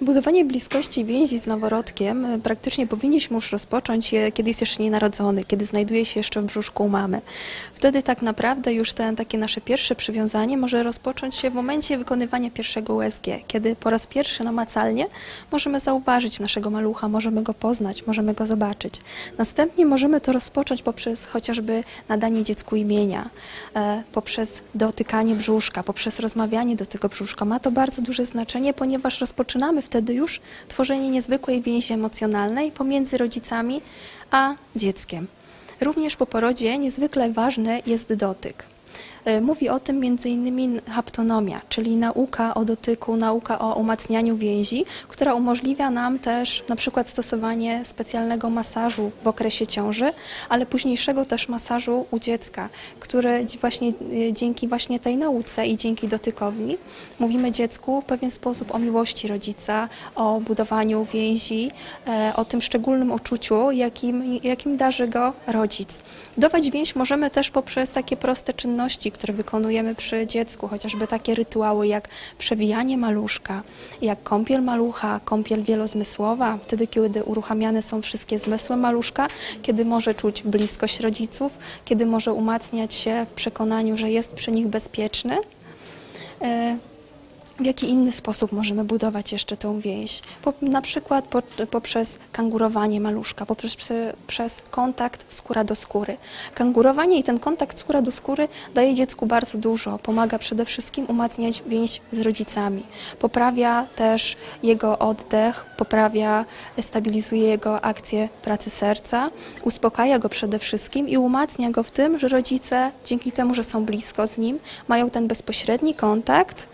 Budowanie bliskości więzi z noworodkiem e, praktycznie powinniśmy już rozpocząć, kiedy jest jeszcze nienarodzony, kiedy znajduje się jeszcze w brzuszku mamy. Wtedy tak naprawdę już ten, takie nasze pierwsze przywiązanie może rozpocząć się w momencie wykonywania pierwszego USG, kiedy po raz pierwszy namacalnie możemy zauważyć naszego malucha, możemy go poznać, możemy go zobaczyć. Następnie możemy to rozpocząć poprzez chociażby nadanie dziecku imienia, e, poprzez dotykanie brzuszka, poprzez rozmawianie do tego brzuszka. Ma to bardzo duże znaczenie, ponieważ rozpoczynamy wtedy już tworzenie niezwykłej więzi emocjonalnej pomiędzy rodzicami a dzieckiem. Również po porodzie niezwykle ważny jest dotyk. E, Mówi o tym m.in. haptonomia, czyli nauka o dotyku, nauka o umacnianiu więzi, która umożliwia nam też na przykład stosowanie specjalnego masażu w okresie ciąży, ale późniejszego też masażu u dziecka, który właśnie e, dzięki właśnie tej nauce i dzięki dotykowi mówimy dziecku w pewien sposób o miłości rodzica, o budowaniu więzi, e, o tym szczególnym uczuciu, jakim, jakim darzy go rodzic. Budować więź możemy też poprzez takie proste czynności, które wykonujemy przy dziecku, chociażby takie rytuały jak przewijanie maluszka, jak kąpiel malucha, kąpiel wielozmysłowa, wtedy kiedy uruchamiane są wszystkie zmysły maluszka, kiedy może czuć bliskość rodziców, kiedy może umacniać się w przekonaniu, że jest przy nich bezpieczny. W jaki inny sposób możemy budować jeszcze tę więź? Po, na przykład po, poprzez kangurowanie maluszka, poprzez przez kontakt skóra do skóry. Kangurowanie i ten kontakt skóra do skóry daje dziecku bardzo dużo. Pomaga przede wszystkim umacniać więź z rodzicami. Poprawia też jego oddech, poprawia, stabilizuje jego akcję pracy serca, uspokaja go przede wszystkim i umacnia go w tym, że rodzice dzięki temu, że są blisko z nim, mają ten bezpośredni kontakt,